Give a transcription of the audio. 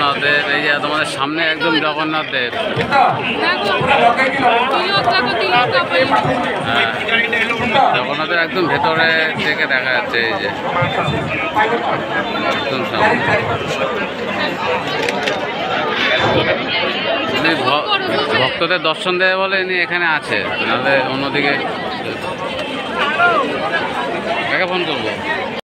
জগন্নাথ দেব এই যে তোমাদের সামনে একদম জগন্নাথ দেব হ্যাঁ, জগন্নাথের একদম ভেতরে থেকে দেখা যাচ্ছে এই যে। একদম সামনে। উনি ভক্তদের দর্শন দেয় বলে ইনি এখানে আছে, নাহলে অন্যদিকে কাকে ফোন করব?